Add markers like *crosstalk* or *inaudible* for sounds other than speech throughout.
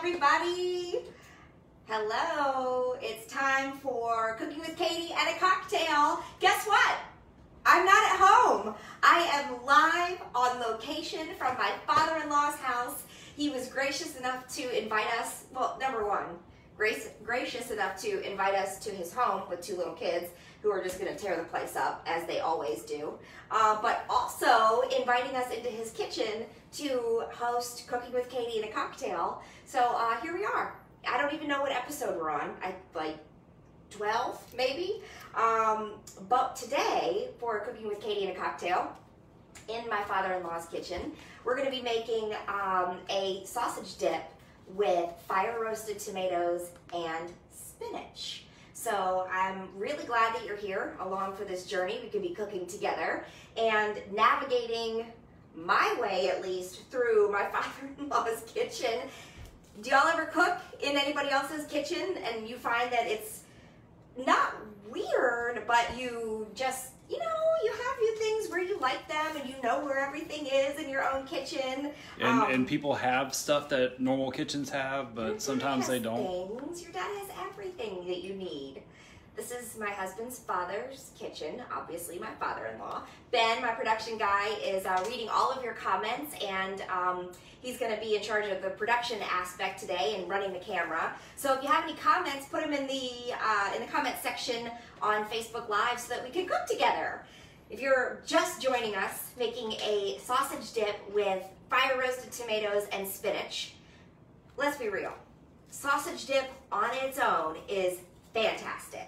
everybody. Hello. It's time for Cooking with Katie and a cocktail. Guess what? I'm not at home. I am live on location from my father-in-law's house. He was gracious enough to invite us, well, number one, grace, gracious enough to invite us to his home with two little kids who are just going to tear the place up, as they always do. Uh, but also inviting us into his kitchen to host Cooking with Katie and a cocktail. So uh, here we are. I don't even know what episode we're on. I like 12 maybe. Um, but today for Cooking with Katie and a cocktail in my father-in-law's kitchen, we're going to be making um, a sausage dip with fire roasted tomatoes and spinach. So I'm really glad that you're here along for this journey. We could be cooking together and navigating my way at least through my *laughs* father-in-law's kitchen. Do y'all ever cook in anybody else's kitchen and you find that it's not weird, but you just, you know, you have your things where you like them and you know where everything is in your own kitchen. And, Um, and people have stuff that normal kitchens have, but sometimes they don't. Things. Your dad has everything that you need. This is my husband's father's kitchen, obviously my father-in-law. Ben, my production guy, is uh, reading all of your comments and um, he's going to be in charge of the production aspect today and running the camera. So if you have any comments, put them in the, uh, in the comment section on Facebook Live so that we can cook together. If you're just joining us, making a sausage dip with fire roasted tomatoes and spinach, let's be real. Sausage dip on its own is fantastic.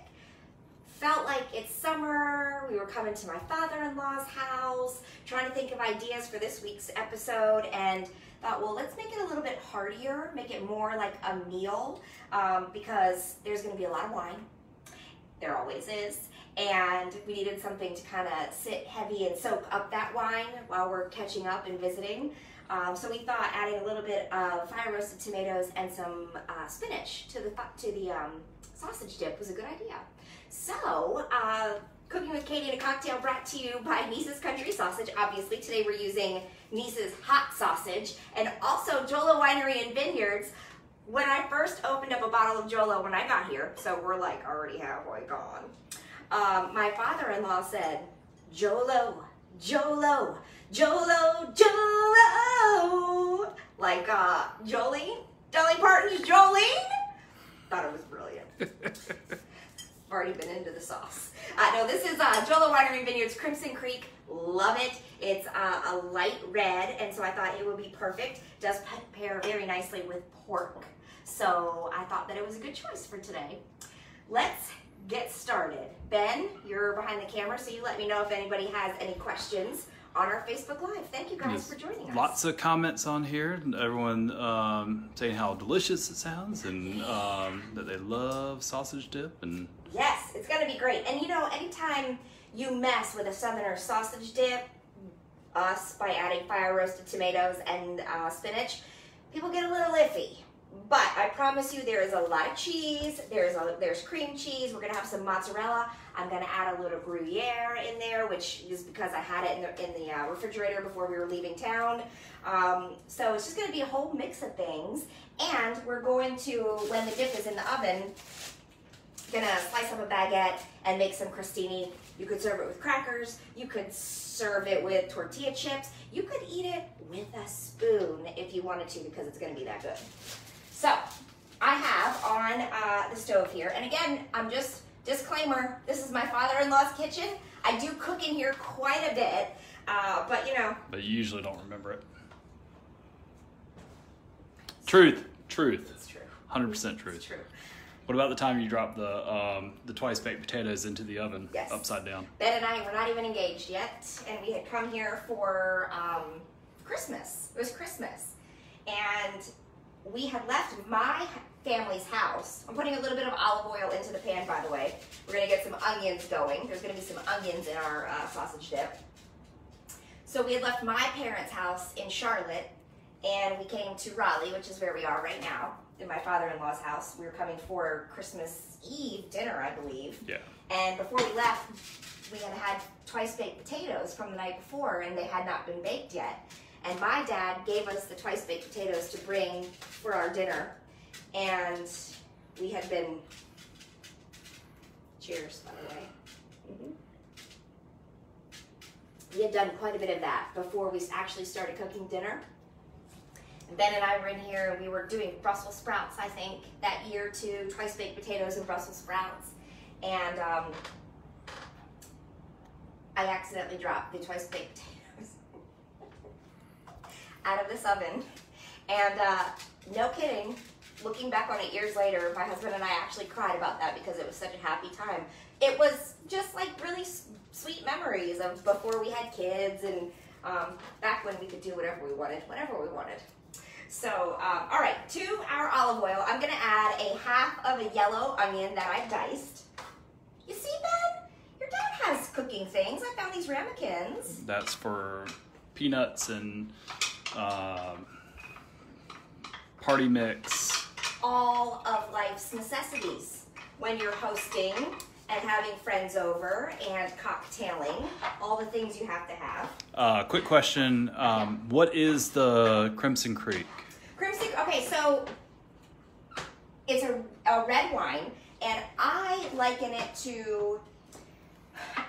Felt like it's summer. We were coming to my father in law's house, trying to think of ideas for this week's episode, and thought, well, let's make it a little bit heartier, make it more like a meal, um, because there's to be a lot of wine. There always is. And we needed something to kind of sit heavy and soak up that wine while we're catching up and visiting. Um, so we thought adding a little bit of fire roasted tomatoes and some uh, spinach to the to the um, sausage dip was a good idea. So, uh, cooking with Katie and a cocktail brought to you by Neese's Country Sausage. Obviously, today we're using Neese's hot sausage and also Jolo Winery and Vineyards. When I first opened up a bottle of Jolo when I got here, so we're like already halfway gone. Um, my father-in-law said, Jolo, Jolo, Jolo, Jolo, like uh, Jolene, Dolly Parton's Jolene. Thought it was brilliant. *laughs* already been into the sauce. Uh, no, this is uh, Jolo Winery Vineyards Crimson Creek. Love it. It's uh, a light red, and so I thought it would be perfect. Does pair very nicely with pork. So I thought that it was a good choice for today. Let's get started. Ben, you're behind the camera, so you let me know if anybody has any questions on our Facebook Live. Thank you guys for joining us. Lots of comments on here. Everyone um, saying how delicious it sounds and um, that they love sausage dip. And Yes, it's gonna be great. And you know, anytime you mess with a Southerner sausage dip, us by adding fire roasted tomatoes and uh, spinach, people get a little iffy. But I promise you, there is a lot of cheese. There's a there's cream cheese. We're gonna have some mozzarella. I'm gonna add a little Gruyere in there, which is because I had it in the in the uh, refrigerator before we were leaving town. Um, so it's just gonna be a whole mix of things. And we're going to, when the dip is in the oven, gonna slice up a baguette and make some crostini. You could serve it with crackers. You could serve it with tortilla chips. You could eat it with a spoon if you wanted to because it's gonna be that good. So I have on uh, the stove here, and again, I'm just disclaimer. This is my father-in-law's kitchen. I do cook in here quite a bit, uh, but you know, but you usually don't remember it. Truth, truth, it's true. hundred percent It's truth. true. What about the time you dropped the um, the twice baked potatoes into the oven Yes. upside down? Ben and I were not even engaged yet, and we had come here for um, Christmas. It was Christmas, and we had left my family's house. I'm putting a little bit of olive oil into the pan, by the way. We're gonna get some onions going. There's gonna be some onions in our uh, sausage dip. So we had left my parents' house in Charlotte, and we came to Raleigh, which is where we are right now, in my father-in-law's house. We were coming for Christmas Eve dinner, I believe. Yeah. And before we left, we had had twice baked potatoes from the night before, and they had not been baked yet. And my dad gave us the twice baked potatoes to bring for our dinner. And we had been, cheers, by the way. Mhm. We had done quite a bit of that before we actually started cooking dinner. And Ben and I were in here and we were doing Brussels sprouts, I think, that year too, twice baked potatoes and Brussels sprouts. And um, I accidentally dropped the twice baked potatoes out of this oven. And uh, no kidding, looking back on it years later, my husband and I actually cried about that because it was such a happy time. It was just like really sweet memories of before we had kids and um, back when we could do whatever we wanted, whenever we wanted. So, um, all right, to our olive oil, I'm gonna add a half of a yellow onion that I've diced. You see, Ben? Your dad has cooking things. I found these ramekins. That's for peanuts and um, party mix. all of life's necessities when you're hosting and having friends over and cocktailing, all the things you have to have. Uh, quick question: um, What is the Crimson Creek? Crimson, Creek okay, so it's a, a red wine, and I liken it to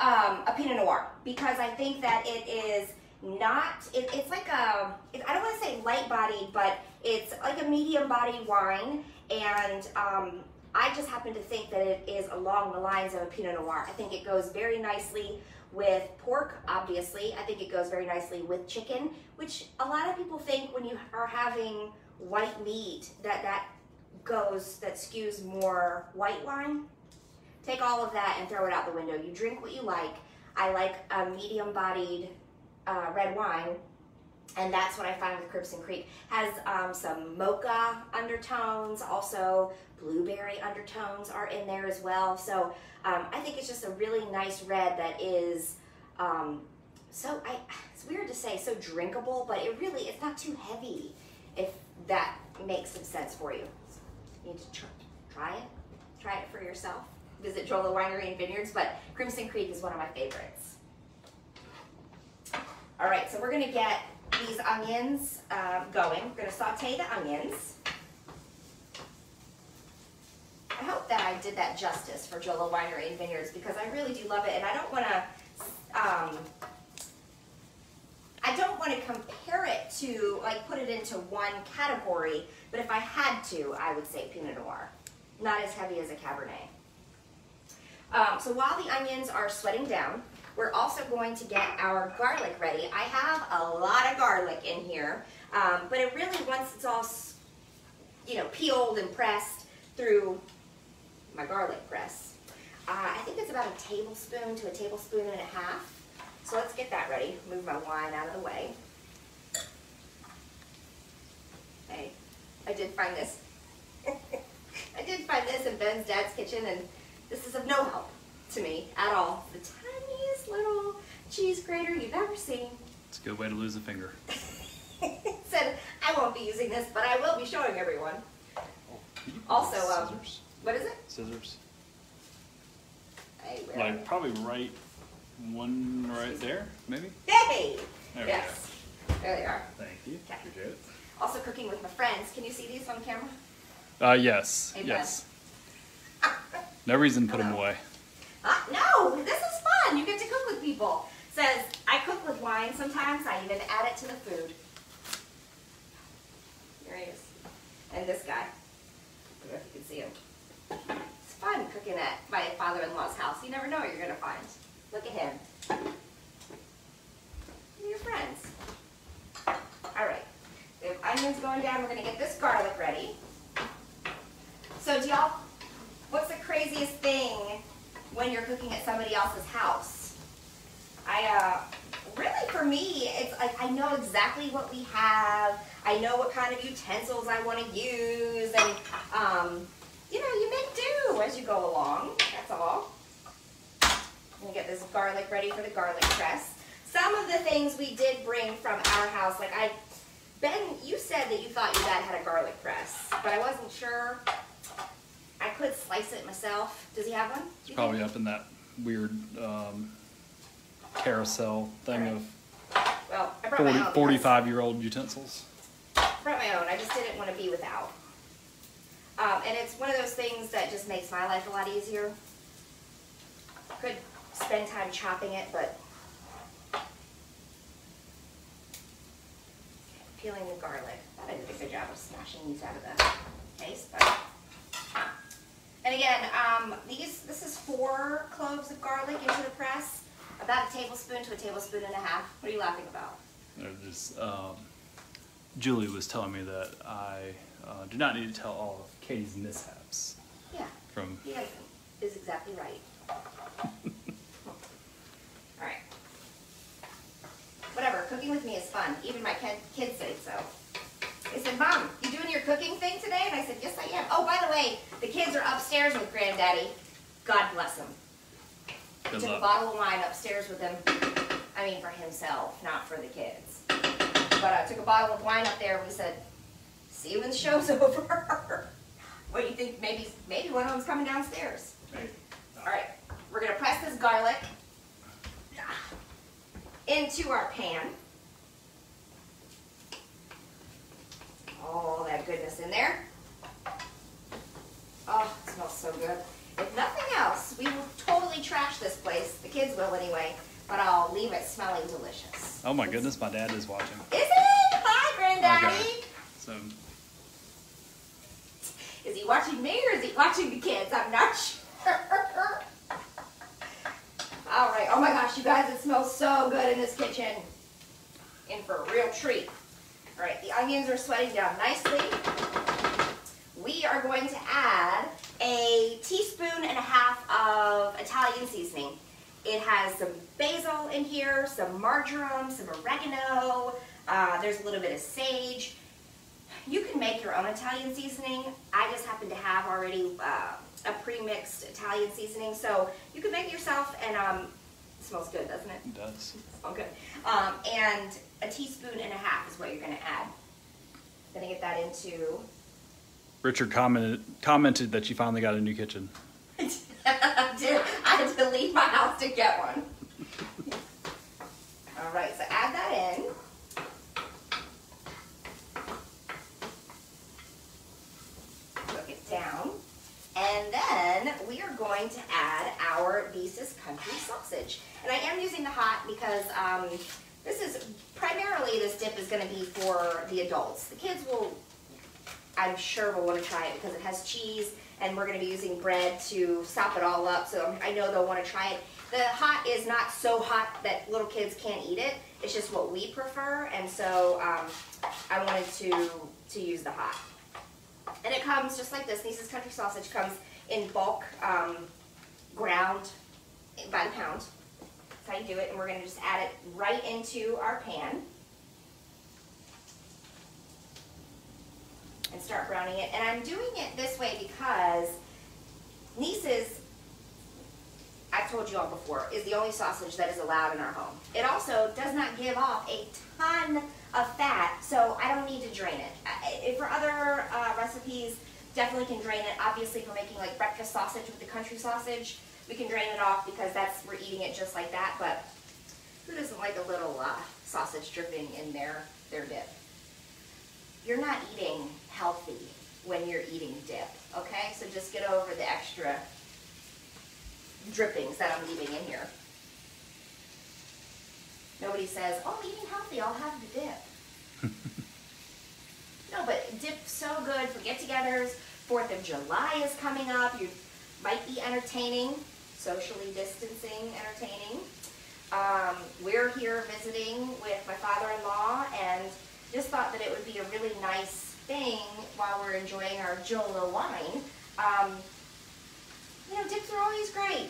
um, a Pinot Noir because I think that it is not, it, it's like a, it, I don't want to say light bodied, but it's like a medium bodied wine, and um, I just happen to think that it is along the lines of a Pinot Noir. I think it goes very nicely with pork, obviously. I think it goes very nicely with chicken, which a lot of people think when you are having white meat that that goes, that skews more white wine. Take all of that and throw it out the window. You drink what you like. I like a medium bodied uh, red wine and that's what I find with Crimson Creek. Has um, some mocha undertones, also blueberry undertones are in there as well. So um, I think it's just a really nice red that is um, so. I it's weird to say so drinkable, but it really it's not too heavy. If that makes some sense for you, you need to try, try it. Try it for yourself. Visit Jolo Winery and Vineyards, but Crimson Creek is one of my favorites. All right, so we're gonna get these onions um, going. We're gonna saute the onions. I hope that I did that justice for Jolo Winery and Vineyards because I really do love it, and I don't want to. Um, I don't want to compare it to like put it into one category, but if I had to, I would say Pinot Noir. Not as heavy as a Cabernet. Um, so while the onions are sweating down, we're also going to get our garlic ready. I have a lot of garlic in here, um, but it really, once it's all, you know, peeled and pressed through my garlic press, uh, I think it's about a tablespoon to a tablespoon and a half. So let's get that ready. Move my wine out of the way. Hey, I did find this. *laughs* I did find this in Ben's dad's kitchen, and this is of no help to me at all. The tiniest little cheese grater you've ever seen. It's a good way to lose a finger. *laughs* Said I won't be using this, but I will be showing everyone. Also, um, scissors. What is it? Scissors. Hey, where are Like probably right one right there, maybe. Hey! There yes. There they are. Thank you. Okay. Also cooking with my friends. Can you see these on camera? Uh, yes, Amen. yes. *laughs* No reason to put them away. Uh, no, this is fun. You get to cook with people. Says, I cook with wine sometimes. I even add it to the food. Here he is. And this guy. I don't know if you can see him. It's fun cooking at my father-in-law's house. You never know what you're going to find. Look at him. They're your friends. All right. We have onions going down. We're going to get this garlic ready. So do y'all, what's the craziest thing when you're cooking at somebody else's house? I, uh, really for me, it's like I know exactly what we have. I know what kind of utensils I want to use, and um, you know, you make do as you go along. That's all. I'm gonna get this garlic ready for the garlic press. Some of the things we did bring from our house, like I, Ben, you said that you thought your dad had a garlic press, but I wasn't sure. I could slice it myself. Does he have one? It's probably up in that weird um, carousel thing Alright. of Well, I brought 40, my own. 45 year old utensils. brought my own. I just didn't want to be without. Um, and it's one of those things that just makes my life a lot easier. Could spend time chopping it, but peeling the garlic. Thought I did a good job of smashing these out of the case, but. And again, um, these this is four cloves of garlic into the press, about a tablespoon to a tablespoon and a half. What are you laughing about? Just, um, Julie was telling me that I uh, do not need to tell all of Katie's mishaps Yeah. from. He is, is exactly right. All right. Whatever, cooking with me is fun. Even my kids say so. They said, Mom, you doing your cooking thing today? And I said, Yes, I am. Oh, by the way, the kids are upstairs with Granddaddy. God bless them. He Good took a bottle of wine upstairs with him. I mean, for himself, not for the kids. But I took a bottle of wine up there. and We said, "See you when the show's *laughs* over." what do you think? Maybe, maybe one of them's coming downstairs. All right, we're gonna press this garlic into our pan. All that goodness in there. Oh, it smells so good. If nothing else, we will totally trash this place. The kids will anyway, but I'll leave it smelling delicious. Oh my goodness, my dad is watching. Is it? Hi, Granddaddy. Okay. So, *laughs* Is he watching me or is he watching the kids? I'm not *laughs* sure. All right. Oh my gosh, you guys, it smells so good in this kitchen. In for a real treat. All right, the onions are sweating down nicely. We are going to add a teaspoon and a half of Italian seasoning. It has some basil in here, some marjoram, some oregano. Uh, there's a little bit of sage. You can make your own Italian seasoning. I just happen to have already uh, a pre-mixed Italian seasoning, so you can make it yourself, and um, it smells good, doesn't it? it does. Oh, good. Um, and a teaspoon and a half is what you're going to add. I'm Gonna get that into. Richard commented, commented that you finally got a new kitchen. *laughs* I did. I had to leave my house to get one. *laughs* All right, so add that in. Cook it down. And then we are going to add our Visa's Country Sausage. And I am using the hot because um, this is this dip is going to be for the adults. The kids will, I'm sure, will want to try it because it has cheese and we're going to be using bread to sop it all up. So I know they'll want to try it. The hot is not so hot that little kids can't eat it. It's just what we prefer, and so um, I wanted to to use the hot. And it comes just like this. Neese's Country Sausage comes in bulk, um, ground by the pound. That's how you do it. And we're going to just add it right into our pan. And start browning it. And I'm doing it this way because Neese's, I've told you all before, is the only sausage that is allowed in our home. It also does not give off a ton of fat, so I don't need to drain it. For other uh, recipes, definitely can drain it. Obviously, for making like breakfast sausage with the country sausage, we can drain it off because that's we're eating it just like that. But who doesn't like a little uh, sausage dripping in their their dip? You're not eating healthy when you're eating dip, okay? So just get over the extra drippings that I'm leaving in here. Nobody says, oh, I'm eating healthy, I'll have the dip. *laughs* no, but dip's so good for get-togethers. Fourth of July is coming up. You might be entertaining, socially distancing entertaining. Um, we're here visiting with my father-in-law and just thought that it would be a really nice thing while we're enjoying our Jolo wine. Um, you know, dips are always great.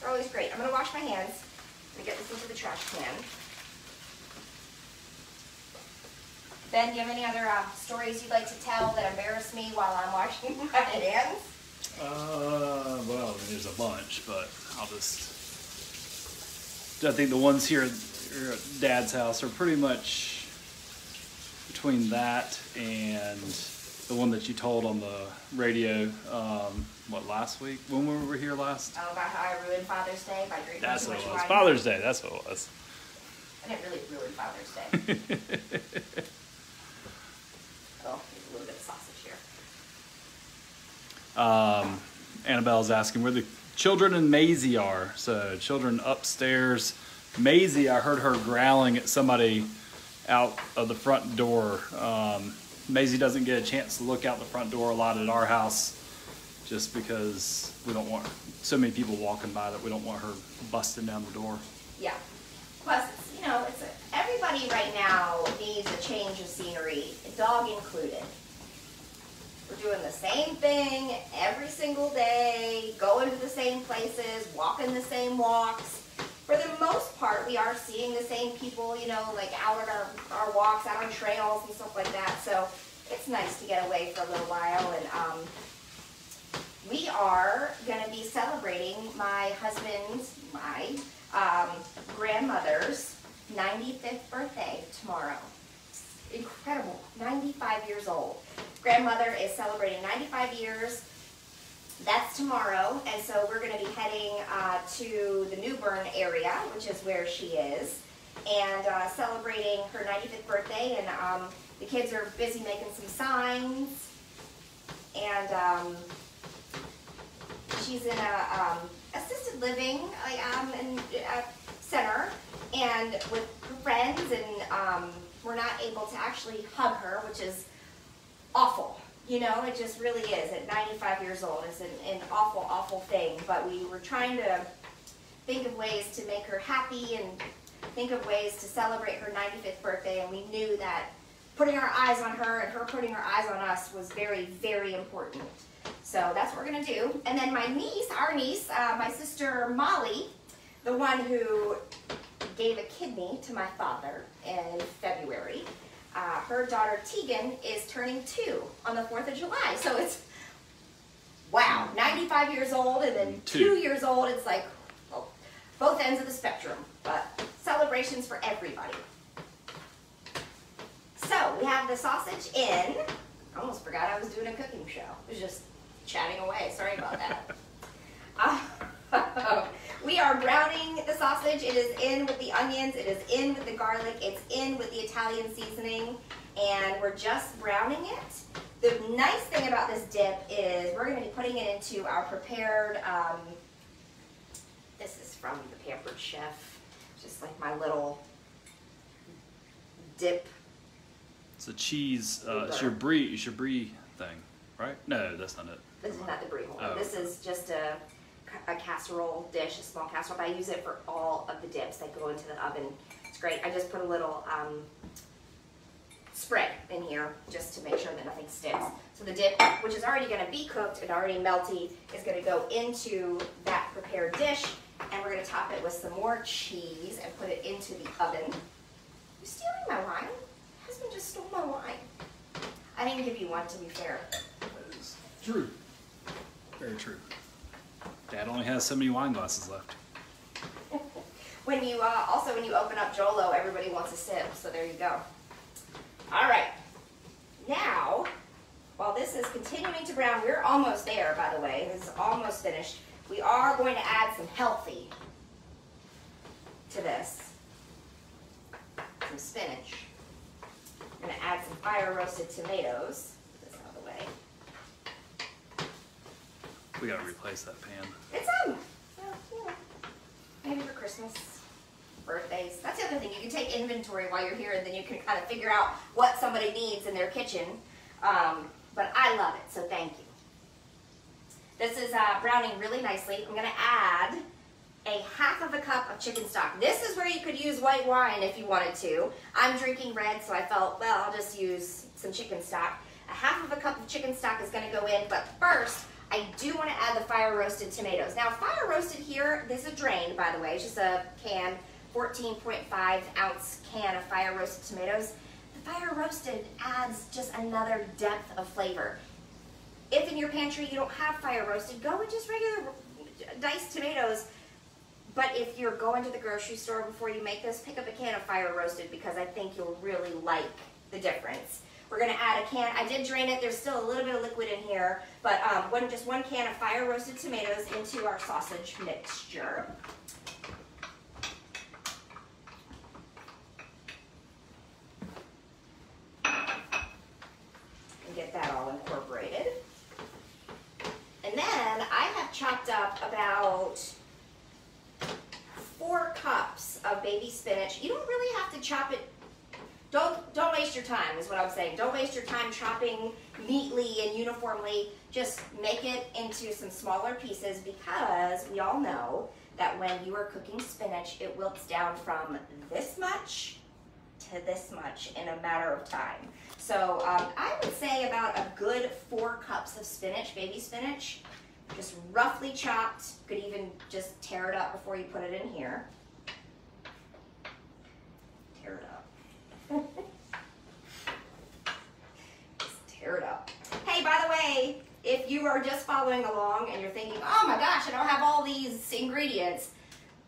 They're always great. I'm gonna wash my hands. I'm gonna get this into the trash can. Ben, do you have any other uh, stories you'd like to tell that embarrass me while I'm washing *laughs* my hands? Uh, well, there's a bunch, but I'll just. I think the ones here at Dad's house are pretty much between that and the one that you told on the radio. Um, what last week when we were here last? Oh, about how I ruined Father's Day by drinking That's too what much it was. wine. Father's Day. That's what it was. I didn't really ruin Father's Day. *laughs* oh, a little bit of sausage here. Um, Annabelle's asking where the children and Maisie are. So children upstairs. Maisie, I heard her growling at somebody out of the front door. Um, Maisie doesn't get a chance to look out the front door a lot at our house just because we don't want so many people walking by that we don't want her busting down the door. Yeah. Plus, you know, it's a, everybody right now needs a change of scenery, dog included. We're doing the same thing every single day, going to the same places, walking the same walks. For the most part, we are seeing the same people, you know, like out on our, our walks, out on trails and stuff like that. So it's nice to get away for a little while. And um, we are going to be celebrating my husband's, my um, grandmother's 95th birthday tomorrow. Incredible, 95 years old. Grandmother is celebrating 95 years. That's tomorrow, and so we're going to be heading uh, to the New Bern area, which is where she is, and uh, celebrating her 95th birthday. And um, the kids are busy making some signs, and um, she's in a um, assisted living like um, in, uh, center, and with her friends, and um, we're not able to actually hug her, which is awful. You know, it just really is. At 95 years old, it's an, an awful, awful thing. But we were trying to think of ways to make her happy and think of ways to celebrate her 95th birthday, and we knew that putting our eyes on her and her putting her eyes on us was very, very important. So that's what we're going to do. And then my niece, our niece, uh, my sister Molly, the one who gave a kidney to my father in February, uh, her daughter Tegan is turning two on the 4th of July. So it's, wow, 95 years old and then Two. two years old. It's like well, both ends of the spectrum, but celebrations for everybody. So we have the sausage in. I almost forgot I was doing a cooking show. I was just chatting away. Sorry about that. *laughs* Uh, we are browning the sausage. It is in with the onions. It is in with the garlic. It's in with the Italian seasoning. And we're just browning it. The nice thing about this dip is we're going to be putting it into our prepared, um, this is from the Pampered Chef, just like my little dip It's a cheese. Uh, it's your brie. It's your brie thing, right? No, that's not it. This is not the brie one. Oh. This is just a, a casserole dish, a small casserole. But I use it for all of the dips that go into the oven. It's great. I just put a little um, spread in here just to make sure that nothing sticks. So the dip, which is already going to be cooked and already melty, is going to go into that prepared dish. And we're going to top it with some more cheese and put it into the oven. You stealing my wine? My Husband just stole my wine. I didn't give you one, to be fair. That is true. Very true. Dad only has so many wine glasses left. When you uh, also when you open up Jolo, everybody wants a sip. So there you go. All right. Now, while this is continuing to brown, we're almost there. By the way, this is almost finished. We are going to add some healthy to this. Some spinach. I'm going to add some fire roasted tomatoes. Put this out of the way. We gotta replace that pan. It's um, yeah, maybe for Christmas, birthdays. That's the other thing. You can take inventory while you're here, and then you can kind of figure out what somebody needs in their kitchen. Um, but I love it, so thank you. This is uh, browning really nicely. I'm gonna add a half of a cup of chicken stock. This is where you could use white wine if you wanted to. I'm drinking red, so I felt, well, I'll just use some chicken stock. A half of a cup of chicken stock is gonna go in, but first, I do wanna add the fire roasted tomatoes. Now, fire roasted here, this is drained, by the way, it's just a can, 14.5 ounce can of fire roasted tomatoes. The fire roasted adds just another depth of flavor. If in your pantry you don't have fire roasted, go with just regular diced tomatoes. But if you're going to the grocery store before you make this, pick up a can of fire roasted because I think you'll really like the difference. We're gonna add a can, I did drain it, there's still a little bit of liquid in here, but um, one, just one can of fire roasted tomatoes into our sausage mixture. And get that all incorporated. And then I have chopped up about four cups of baby spinach. You don't really have to chop it don't don't waste your time is what I'm saying. Don't waste your time chopping neatly and uniformly. Just make it into some smaller pieces because we all know that when you are cooking spinach, it wilts down from this much to this much in a matter of time. So um, I would say about a good four cups of spinach, baby spinach, just roughly chopped. Could even just tear it up before you put it in here. Tear it up. just tear it up. Hey, by the way, if you are just following along and you're thinking, oh my gosh, I don't have all these ingredients,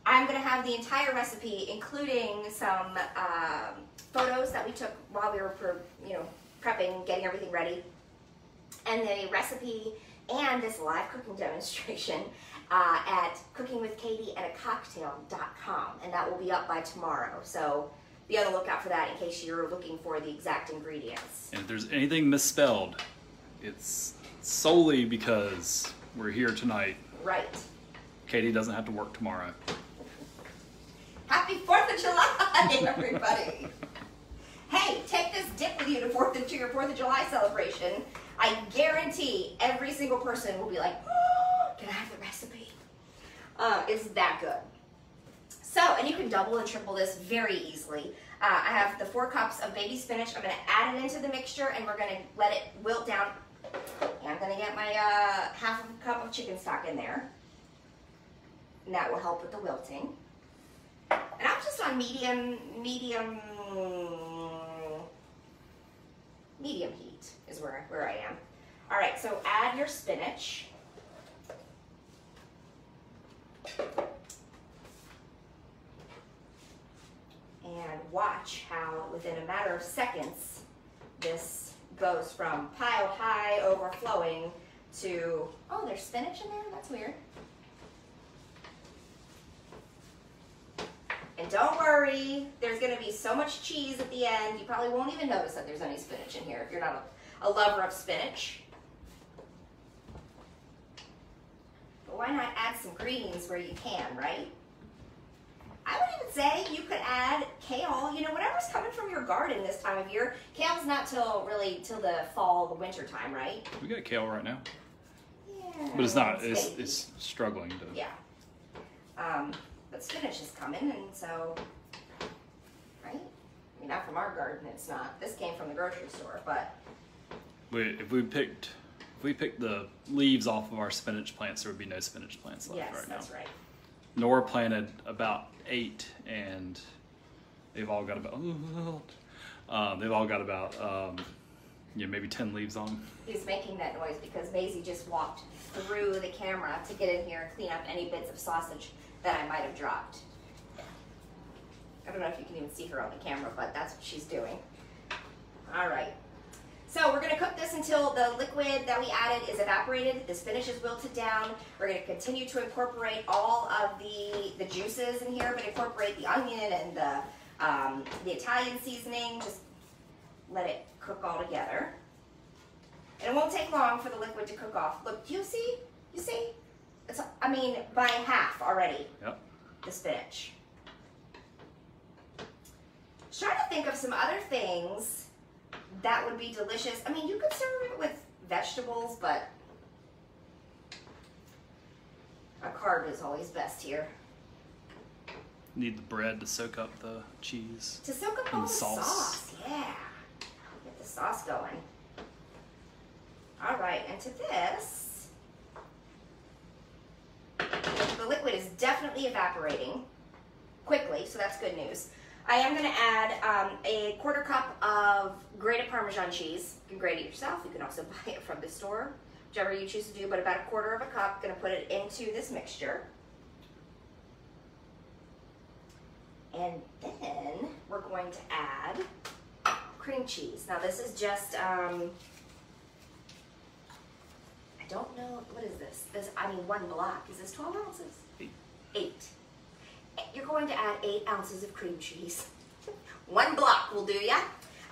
I'm gonna have the entire recipe, including some um, photos that we took while we were, you know, prepping, getting everything ready, and the recipe and this live cooking *laughs* demonstration uh, at cookingwithkatie.cocktail.com, and that will be up by tomorrow. So be on the lookout for that in case you're looking for the exact ingredients. And if there's anything misspelled, it's solely because we're here tonight. Right. Katie doesn't have to work tomorrow. Happy Fourth of July, everybody! hey, take this dip with you to Fourth of, to your Fourth of July celebration. I guarantee every single person will be like, oh, "Can I have the recipe?" Uh, it's that good. So, and you can double and triple this very easily. Uh, I have the four cups of baby spinach. I'm going to add it into the mixture, and we're going to let it wilt down. And I'm going to get my uh, half of a cup of chicken stock in there. And that will help with the wilting. And I'm just on medium, medium, medium heat is where, where I am. All right, so add your spinach. And watch how within a matter of seconds, this goes from pile high overflowing to, oh, there's spinach in there? That's weird. And don't worry, there's gonna be so much cheese at the end, you probably won't even notice that there's any spinach in here if you're not a, a lover of spinach. But why not add some greens where you can, right? I would even say you could add kale, you know, whatever's coming from your garden this time of year. Kale's not till really till the fall, the winter time, right? We got kale right now, Yeah. but it's not. It's it's struggling to. Yeah. Um, but spinach is coming, and so, right? I mean, not from our garden, it's not. This came from the grocery store, but We, if we picked if we picked the leaves off of our spinach plants, there would be no spinach plants left yes, right now. Yes, that's right. Nora planted about eight, and they've all got about *laughs* um, they've all got about um, yeah maybe ten leaves on. He's making that noise because Maisie just walked through the camera to get in here and clean up any bits of sausage that I might have dropped. I don't know if you can even see her on the camera, but that's what she's doing. All right. So we're gonna cook this until the liquid that we added is evaporated, the spinach is wilted down. We're gonna continue to incorporate all of the, the juices in here, but incorporate the onion and the, um, the Italian seasoning, just let it cook all together. And it won't take long for the liquid to cook off. Look, do you see? You see? It's, I mean, by half already, Yep. the spinach. Just trying to think of some other things that would be delicious. I mean, you could serve it with vegetables, but a carb is always best here. Need the bread to soak up the cheese. To soak up all the sauce. sauce. Yeah. Get the sauce going. All right, and to this, the liquid is definitely evaporating quickly, so that's good news. I am going to add um, a quarter cup of grated Parmesan cheese. You can grate it yourself. You can also *laughs* buy it from the store, whichever you choose to do, but about a quarter of a cup. Going to put it into this mixture. And then we're going to add cream cheese. Now this is just, um, I don't know, what is this? This, I mean, one block. Is this 12 ounces? Eight. Eight. You're going to add eight ounces of cream cheese. one block will do ya.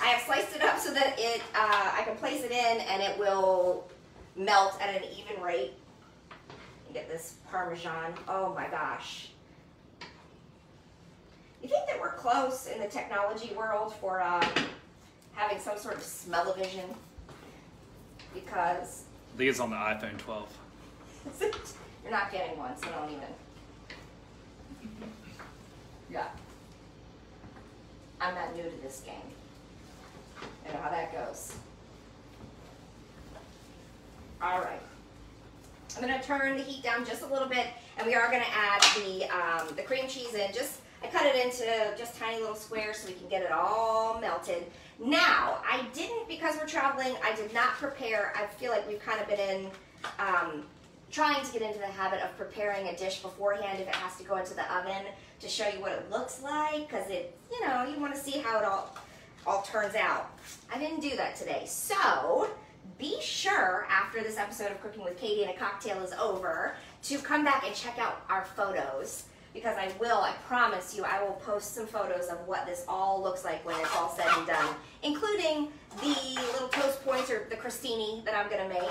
I have sliced it up so that it, uh, I can place it in and it will melt at an even rate. Get this Parmesan. Oh my gosh. You think that we're close in the technology world for uh, having some sort of smell-o-vision? Because I think it's on the iPhone 12. *laughs* you're not getting one, so don't even. Yeah. I'm not new to this game. I know how that goes. All right. I'm gonna turn the heat down just a little bit, and we are gonna add the um, the cream cheese in. Just I cut it into just tiny little squares so we can get it all melted. Now I didn't because we're traveling. I did not prepare. I feel like we've kind of been in. Um, trying to get into the habit of preparing a dish beforehand if it has to go into the oven to show you what it looks like because it you know you want to see how it all all turns out. I didn't do that today. So be sure after this episode of cooking with katie and a cocktail is over to come back and check out our photos because i will i promise you i will post some photos of what this all looks like when it's all said and done including the little toast points or the crostini that i'm going to make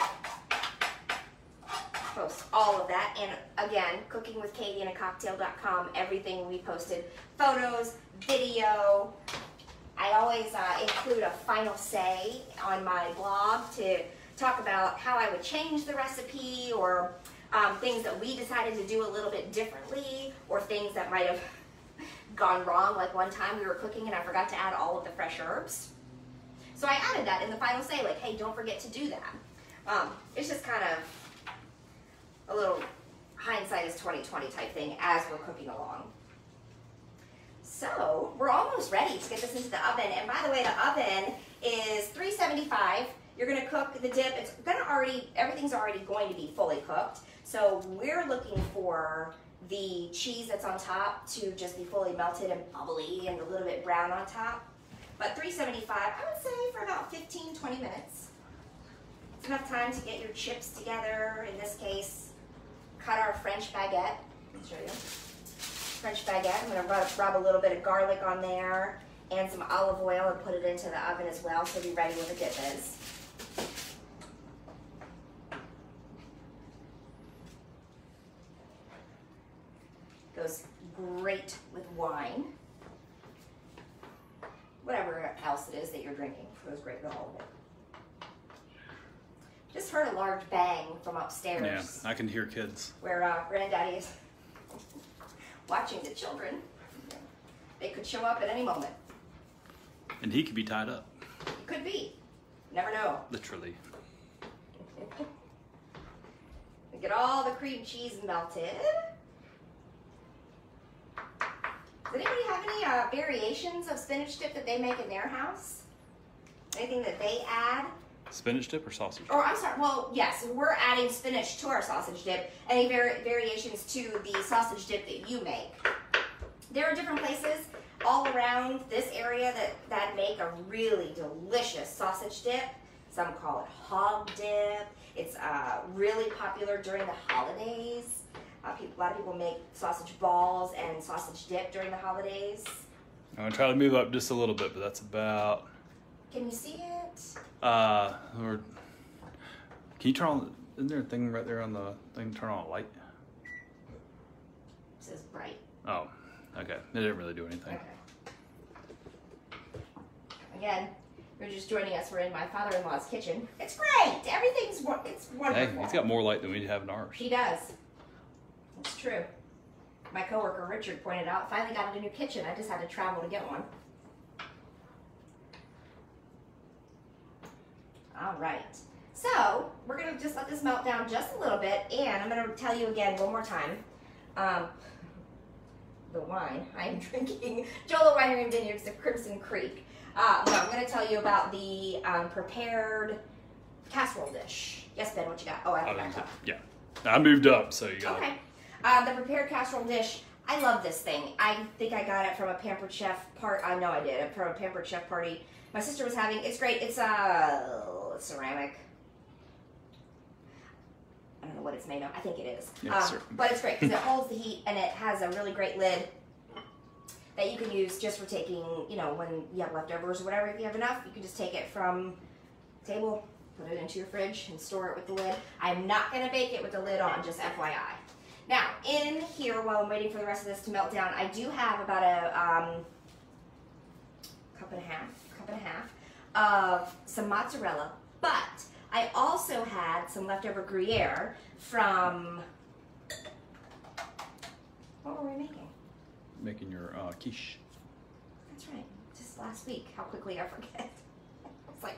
post all of that. And again, cooking with Katie and a cocktail.com, everything we posted photos, video. I always uh, include a final say on my blog to talk about how I would change the recipe or um, things that we decided to do a little bit differently or things that might have *laughs* gone wrong. Like one time we were cooking and I forgot to add all of the fresh herbs. So I added that in the final say, like, hey, don't forget to do that. Um, it's just kind of a little hindsight is 2020 type thing as we're cooking along. So we're almost ready to get this into the oven. And by the way, the oven is 375. You're gonna cook the dip. It's gonna already, everything's already going to be fully cooked. So we're looking for the cheese that's on top to just be fully melted and bubbly and a little bit brown on top. But 375, I would say for about 15, 20 minutes. It's enough time to get your chips together. In this case, cut our French baguette. Show you. French baguette. I'm gonna rub, rub a little bit of garlic on there and some olive oil and put it into the oven as well so be ready when the dip is. Goes great with wine. Whatever else it is that you're drinking goes great with all of it. Just heard a large bang from upstairs Yeah, I can hear kids. where uh, Granddaddy is watching the children. They could show up at any moment. And he could be tied up, It could be. Never know. literally. We *laughs* get all the cream cheese melted. Does anybody have any uh, variations of spinach dip that they make in their house? Anything that they add? Spinach dip or sausage? Or I'm sorry, well, yes, we're adding spinach to our sausage dip. Any vari- variations to the sausage dip that you make? There are different places all around this area that, that make a really delicious sausage dip. Some call it hog dip. It's uh, really popular during the holidays. Uh, people, a lot of people make sausage balls and sausage dip during the holidays. I'm gonna try to move up just a little bit, but that's about. Can you see it? Uh, or can you turn on? Isn't there a thing right there on the thing? Turn on a light. It says bright. Oh, okay. It didn't really do anything. Okay. Again, you're just joining us. We're in my father-in-law's kitchen. It's great. Everything's it's Hey, wonderful. he's got more light than we have in ours. He does. It's true. My coworker Richard pointed out. Finally got a new kitchen. I just had to travel to get one. All right. So we're gonna just let this melt down just a little bit, and I'm gonna tell you again one more time. Um, the wine I am *laughs* drinking, Jolo Winery and Vineyards, of Crimson Creek. Uh, I'm going to tell you about the um, prepared casserole dish. Yes, Ben, what you got? Oh, I moved to. up. Yeah, I moved up, so you got. Okay. Uh, the prepared casserole dish. I love this thing. I think I got it from a Pampered Chef part. I know I did from a Pampered Chef party. My sister was having. It's great. It's uh, ceramic. I don't know what it's made of. I think it is. Um, but it's great because it *laughs* holds the heat and it has a really great lid that you can use just for taking. You know, when you have leftovers or whatever. If you have enough, you can just take it from table, put it into your fridge and store it with the lid. I'm not gonna bake it with the lid on, just FYI. Now, in here, while I'm waiting for the rest of this to melt down, I do have about a um, cup and a half, cup and a half of some mozzarella, but I also had some leftover Gruyere from, what were we making? Making your uh, quiche. That's right. Just last week. How quickly I forget. *laughs* It's like,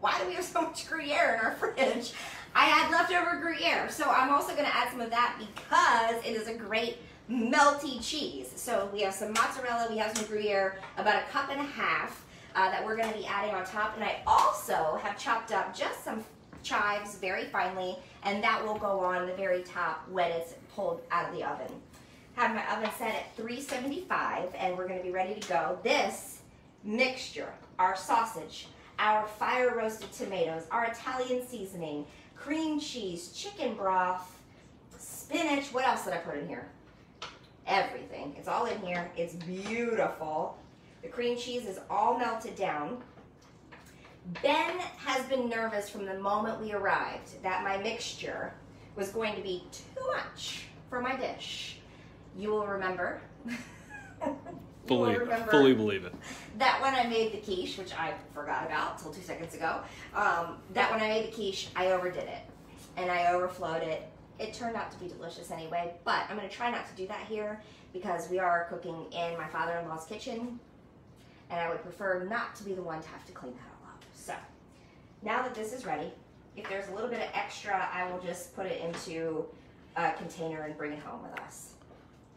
why do we have so much Gruyere in our fridge? I had leftover Gruyere, so I'm also going to add some of that because it is a great melty cheese. So we have some mozzarella, we have some Gruyere, about a cup and a half uh, that we're going to be adding on top. And I also have chopped up just some chives very finely, and that will go on the very top when it's pulled out of the oven. Have my oven set at 375, and we're going to be ready to go. This mixture, our sausage, our fire roasted tomatoes, our Italian seasoning, cream cheese, chicken broth, spinach. What else did I put in here? Everything. It's all in here. It's beautiful. The cream cheese is all melted down. Ben has been nervous from the moment we arrived that my mixture was going to be too much for my dish. You will remember. *laughs* Fully, remember fully believe it. that when I made the quiche, which I forgot about till two seconds ago, um, that when I made the quiche, I overdid it and I overflowed it. It turned out to be delicious anyway, but I'm going to try not to do that here because we are cooking in my father in law's kitchen and I would prefer not to be the one to have to clean that all up. So now that this is ready, if there's a little bit of extra, I will just put it into a container and bring it home with us.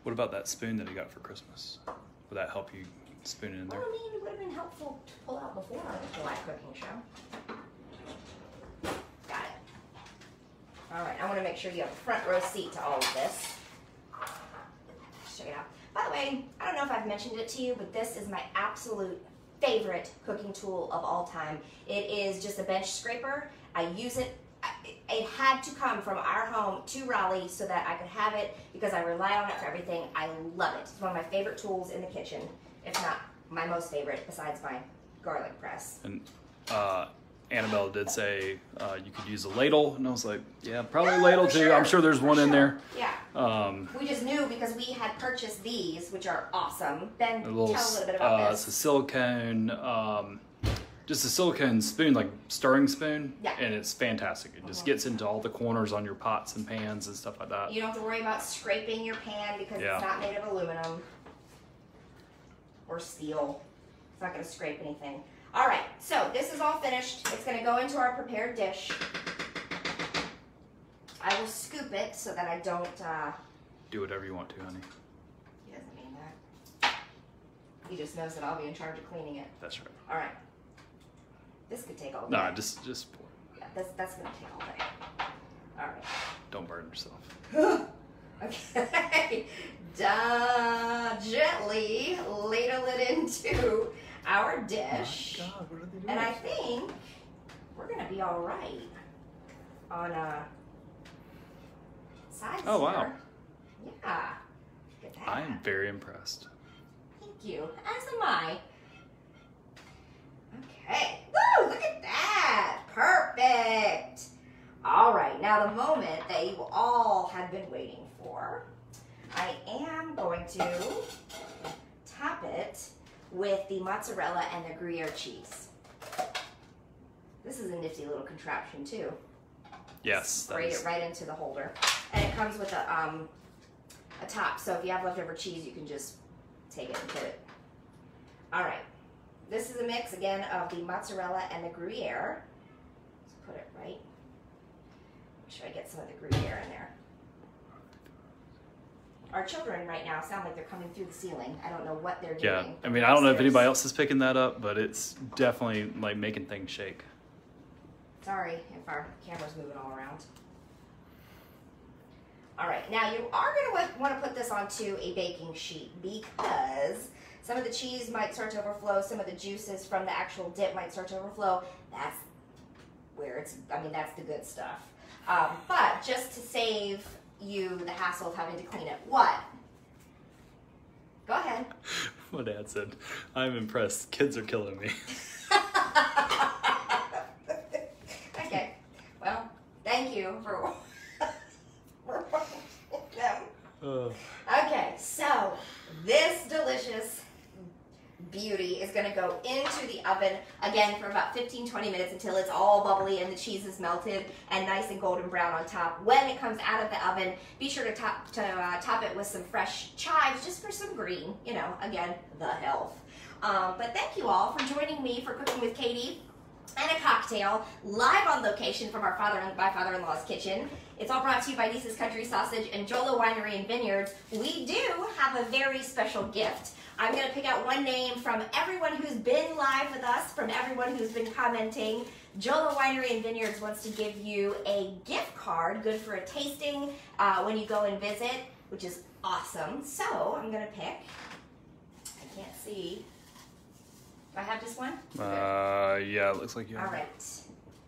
What about that spoon that I got for Christmas? Would that help you spoon it in Well, there? I mean, it would have been helpful to pull out before July cooking show. Got it. All right, I want to make sure you have a front row seat to all of this. Check it out. Way, I don't know if I've mentioned it to you, but this is my absolute favorite cooking tool of all time. It is just a bench scraper. I use it. It had to come from our home to Raleigh so that I could have it because I rely on it for everything. I love it. It's one of my favorite tools in the kitchen, if not my most favorite, besides my garlic press. And uh, Annabelle did say uh, you could use a ladle, and I was like, yeah, probably Yeah, ladle too. sure, I'm sure there's one in there. Yeah. Um, We just knew because we had purchased these, which are awesome. Ben, a tell a little, little bit about uh, this. it's a silicone, um, just a silicone spoon, like stirring spoon, Yeah. Uh-huh. and it's fantastic. It just Mhm. gets into all the corners on your pots and pans and stuff like that. You don't have to worry about scraping your pan because Yeah. it's not made of aluminum or steel. It's not going to scrape anything. All right, so all finished. It's going to go into our prepared dish. I will scoop it so that I don't. Uh, Do whatever you want to, honey. he doesn't mean that. He just knows that I'll be in charge of cleaning it. That's right. All right. This could take all day. No, just just pour. Yeah, that's, that's going to take all day. All right. don't burn yourself. *laughs* okay. Da gently ladle it into our dish. God, And I think we're gonna be all right on a sides. Oh, wow. Yeah. Look at that. I am very impressed. Thank you. As am I. Okay. Woo! Look at that. Perfect. All right. Now the moment that you all have been waiting for, I am going to top it with the mozzarella and the Gruyere cheese. This is a nifty little contraption too. Yes, Sprayed is, it right into the holder, and it comes with a um a top. So if you have leftover cheese, you can just take it and put it. All right, this is a mix again of the mozzarella and the Gruyere. Let's put it right. Make sure I get some of the Gruyere in there. Our children right now sound like they're coming through the ceiling. I don't know what they're yeah. doing. I mean, I don't know if anybody else is picking that up, but it's definitely like making things shake. Sorry if our camera's moving all around. All right, now you are going to want to put this onto a baking sheet because some of the cheese might start to overflow, some of the juices from the actual dip might start to overflow. That's where it's, I mean, that's the good stuff. Um, but just to save you the hassle of having to clean it, what? Go ahead. *laughs* My dad said, "I'm impressed. Kids are killing me." *laughs* you for, *laughs* for *laughs* them. Uh, Okay, so this delicious beauty is going to go into the oven again for about 15 20 minutes until it's all bubbly and the cheese is melted and nice and golden brown on top. When it comes out of the oven be sure to top to uh, top it with some fresh chives just for some green you know again the health. Um, but thank you all for joining me for cooking with katie and a cocktail live on location from our father my father-in-law's kitchen. It's all brought to you by Neese's Country Sausage and Jolo Winery and Vineyards. We do have a very special gift. I'm going to pick out one name from everyone who's been live with us, from everyone who's been commenting. Jolo Winery and Vineyards wants to give you a gift card, good for a tasting uh, when you go and visit, which is awesome. So I'm going to pick. I can't see. Do I have just one? uh, yeah, it looks like you All right.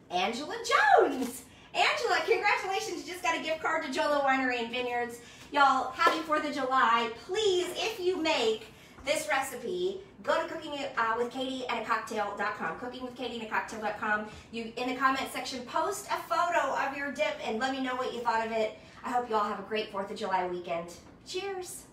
Angela Jones. Angela, congratulations. You just got a gift card to Jolo Winery and Vineyards. Y'all, happy 4th of July. Please, if you make this recipe, go to cooking uh, with Katie and a cocktail.com. Cooking with Katie and a cocktail.com. You in the comment section post a photo of your dip and let me know what you thought of it. I hope you all have a great 4th of July weekend. Cheers.